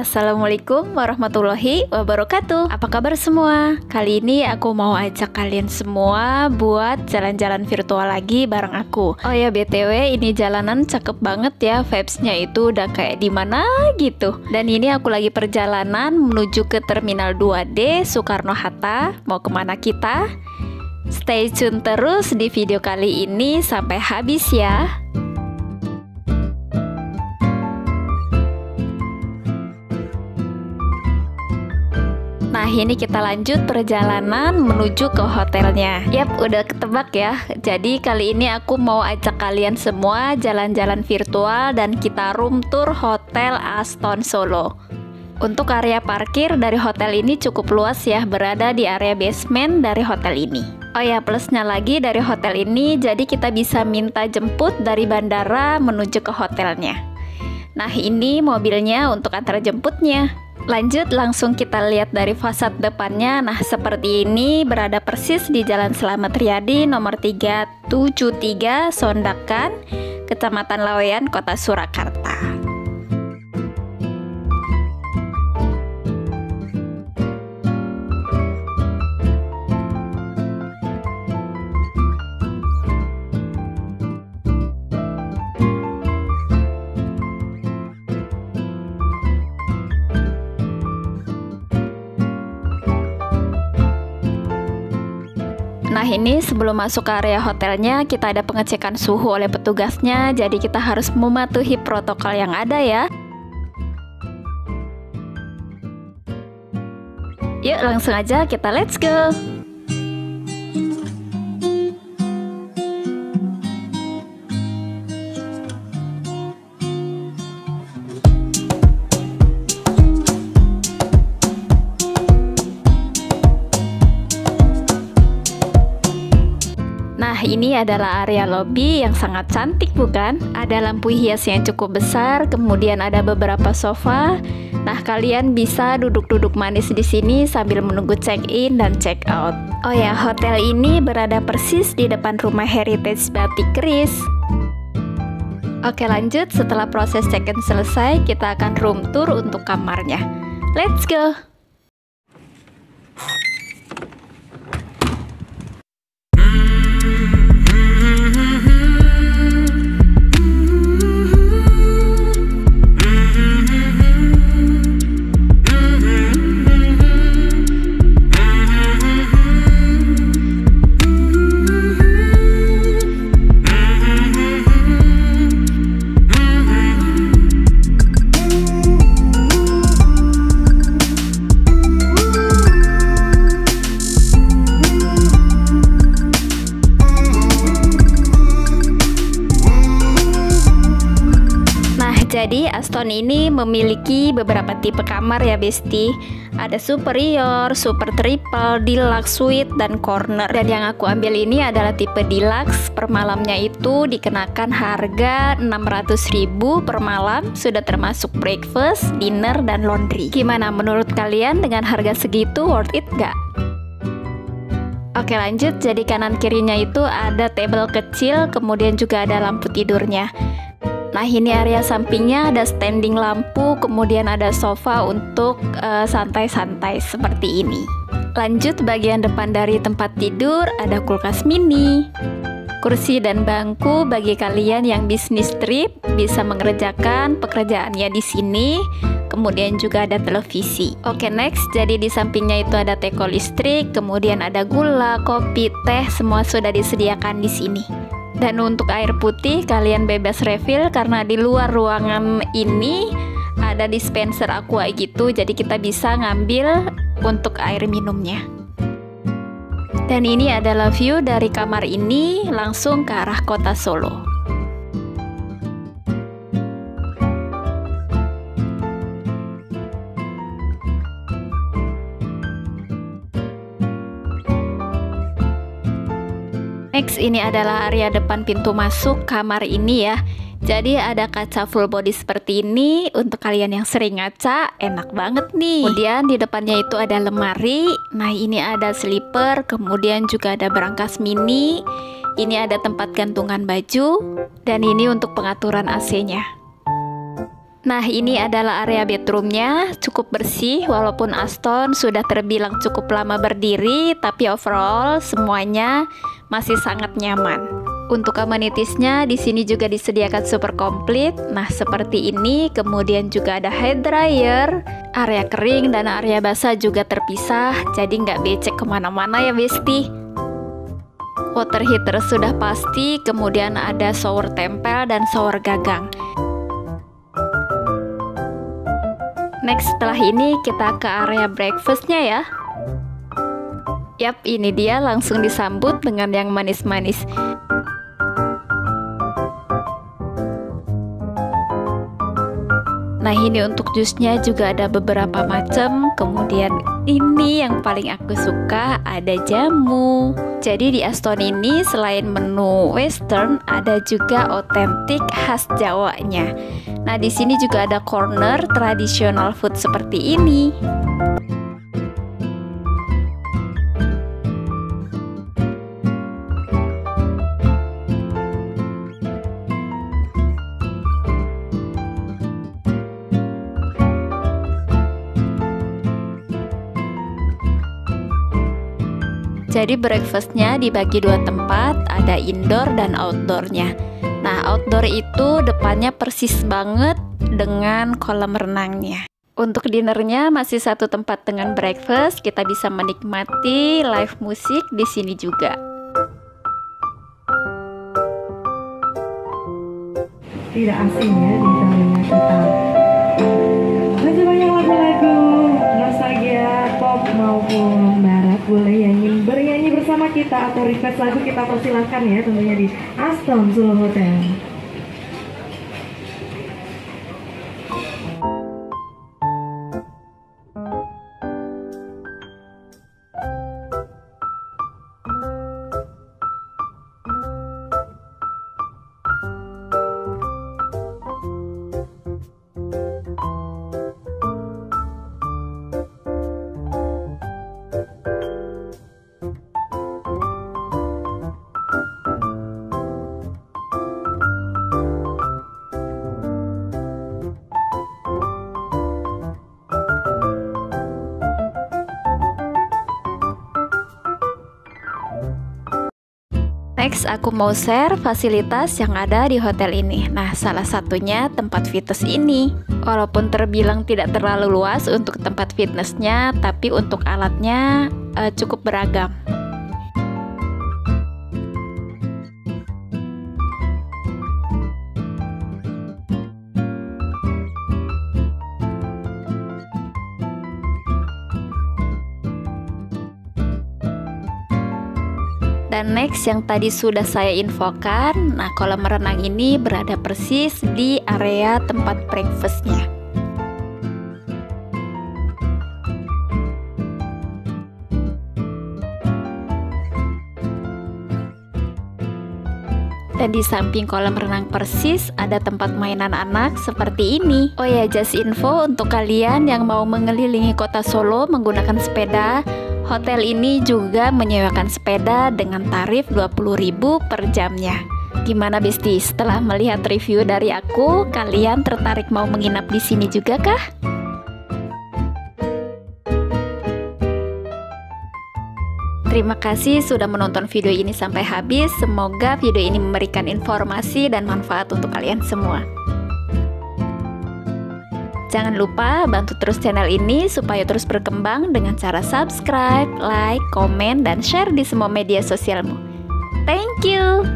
Assalamualaikum warahmatullahi wabarakatuh. Apa kabar semua? Kali ini aku mau ajak kalian semua buat jalan-jalan virtual lagi bareng aku. Oh ya BTW ini jalanan cakep banget ya. Vibesnya itu udah kayak di mana gitu. Dan ini aku lagi perjalanan menuju ke Terminal 2D Soekarno-Hatta Mau ke mana kita? Stay tune terus di video kali ini. Sampai habis ya ini kita lanjut perjalanan menuju ke hotelnya. Yap udah ketebak ya. Jadi kali ini aku mau ajak kalian semua jalan-jalan virtual Dan kita room tour Hotel Aston Solo. Untuk area parkir dari hotel ini cukup luas ya Berada di area basement dari hotel ini. Oh ya plusnya lagi dari hotel ini Jadi kita bisa minta jemput dari bandara menuju ke hotelnya. Nah ini mobilnya untuk antar jemputnya Lanjut langsung kita lihat dari fasad depannya. Nah seperti ini berada persis di Jalan Selamat Riyadi nomor 373 Sondakan Kecamatan Laweyan Kota Surakarta ini sebelum masuk ke area hotelnya kita ada pengecekan suhu oleh petugasnya Jadi kita harus mematuhi protokol yang ada ya. Yuk langsung aja kita let's go Nah, ini adalah area lobby yang sangat cantik bukan? Ada lampu hias yang cukup besar, kemudian ada beberapa sofa. Nah, kalian bisa duduk-duduk manis di sini sambil menunggu check-in dan check-out. Oh ya, hotel ini berada persis di depan rumah Heritage Batik Keris. Oke, lanjut. Setelah proses check-in selesai, kita akan room tour untuk kamarnya. Let's go! Jadi Aston ini memiliki beberapa tipe kamar ya Besti. Ada superior, super triple, deluxe suite, dan corner. Dan yang aku ambil ini adalah tipe deluxe. Per malamnya itu dikenakan harga 600.000 per malam. Sudah termasuk breakfast, dinner, dan laundry. Gimana menurut kalian? Dengan harga segitu worth it gak? Oke lanjut, jadi kanan kirinya itu ada table kecil, kemudian juga ada lampu tidurnya Nah ini area sampingnya ada standing lampu Kemudian ada sofa untuk santai-santai uh, seperti ini. Lanjut bagian depan dari tempat tidur ada kulkas mini. Kursi dan bangku bagi kalian yang bisnis trip bisa mengerjakan pekerjaannya di sini. Kemudian juga ada televisi. Oke next, jadi di sampingnya itu ada teko listrik Kemudian ada gula, kopi, teh Semua sudah disediakan di sini dan untuk air putih kalian bebas refill karena di luar ruangan ini ada dispenser aqua gitu jadi kita bisa ngambil untuk air minumnya. Dan ini adalah view dari kamar ini langsung ke arah kota Solo. Next ini adalah area depan pintu masuk kamar ini ya. Jadi ada kaca full body seperti ini. Untuk kalian yang sering ngaca enak banget nih. Kemudian di depannya itu ada lemari. Nah ini ada slipper Kemudian juga ada berangkas mini. Ini ada tempat gantungan baju. Dan ini untuk pengaturan AC nya Nah, ini adalah area bedroomnya, cukup bersih walaupun Aston sudah terbilang cukup lama berdiri, tapi overall semuanya masih sangat nyaman. Untuk amanitiesnya di sini juga disediakan super komplit. Nah, seperti ini, kemudian juga ada hair dryer, area kering dan area basah juga terpisah, jadi nggak becek ke mana-mana ya besti. Water heater sudah pasti, kemudian ada shower tempel dan shower gagang. Next setelah ini kita ke area breakfastnya ya. Yap ini dia langsung disambut dengan yang manis-manis. Nah ini untuk jusnya juga ada beberapa macam. Kemudian ini yang paling aku suka ada jamu. Jadi di Aston ini selain menu western Ada juga otentik khas Jawanya. Nah di sini juga ada corner tradisional food seperti ini Jadi breakfastnya dibagi dua tempat, ada indoor dan outdoornya. Nah, outdoor itu depannya persis banget dengan kolam renangnya. Untuk dinernya masih satu tempat dengan breakfast, kita bisa menikmati live musik di sini juga. Tidak asing ya di telinga kita. Kita atau request lagu kita persilahkan ya tentunya di Aston Solo Hotel. Next, aku mau share fasilitas yang ada di hotel ini. Nah, salah satunya tempat fitness ini. Walaupun terbilang tidak terlalu luas untuk tempat fitnessnya, tapi untuk alatnya uh, cukup beragam. Dan next yang tadi sudah saya infokan, nah kolam renang ini berada persis di area tempat breakfastnya. Dan di samping kolam renang persis ada tempat mainan anak seperti ini. Oh ya, just info untuk kalian yang mau mengelilingi kota Solo menggunakan sepeda, Hotel ini juga menyewakan sepeda dengan tarif 20.000 per jamnya. Gimana Besti? Setelah melihat review dari aku, kalian tertarik mau menginap di sini juga kah? Terima kasih sudah menonton video ini sampai habis. Semoga video ini memberikan informasi dan manfaat untuk kalian semua. Jangan lupa bantu terus channel ini supaya terus berkembang dengan cara subscribe, like, komen, dan share di semua media sosialmu. Thank you!